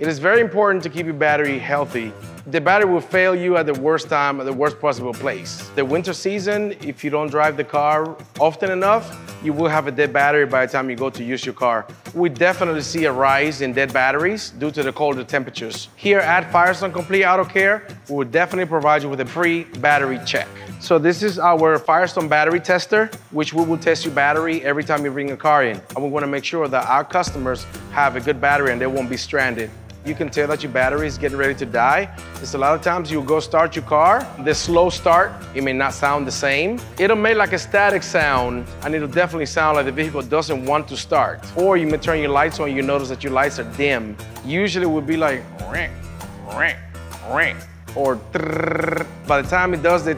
It is very important to keep your battery healthy. The battery will fail you at the worst time, at the worst possible place. The winter season, if you don't drive the car often enough, you will have a dead battery by the time you go to use your car. We definitely see a rise in dead batteries due to the colder temperatures. Here at Firestone Complete Auto Care, we will definitely provide you with a free battery check. So this is our Firestone battery tester, which we will test your battery every time you bring a car in. And we wanna make sure that our customers have a good battery and they won't be stranded. You can tell that your battery is getting ready to die. It's a lot of times you'll go start your car, the slow start, it may not sound the same. It'll make like a static sound and it'll definitely sound like the vehicle doesn't want to start. Or you may turn your lights on, you notice that your lights are dim. Usually it would be like, ring, ring, ring or by the time it does the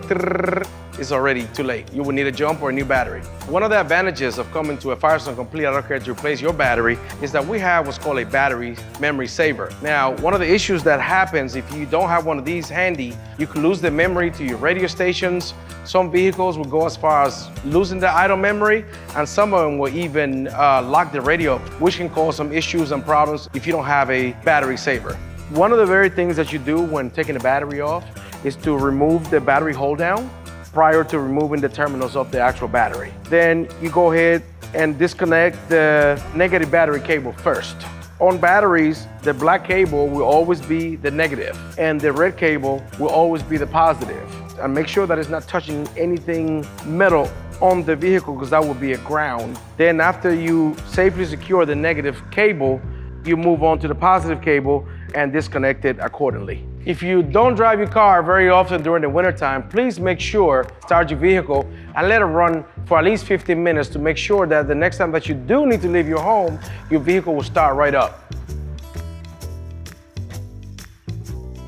it's already too late. You will need a jump or a new battery. One of the advantages of coming to a Firestone Complete Auto Care to replace your battery is that we have what's called a battery memory saver. Now, one of the issues that happens if you don't have one of these handy, you can lose the memory to your radio stations. Some vehicles will go as far as losing the idle memory, and some of them will even uh, lock the radio, which can cause some issues and problems if you don't have a battery saver. One of the very things that you do when taking the battery off is to remove the battery hold down prior to removing the terminals of the actual battery. Then you go ahead and disconnect the negative battery cable first. On batteries, the black cable will always be the negative and the red cable will always be the positive. And make sure that it's not touching anything metal on the vehicle because that will be a ground. Then after you safely secure the negative cable, you move on to the positive cable and disconnect it accordingly. If you don't drive your car very often during the wintertime, please make sure start your vehicle and let it run for at least 15 minutes to make sure that the next time that you do need to leave your home, your vehicle will start right up.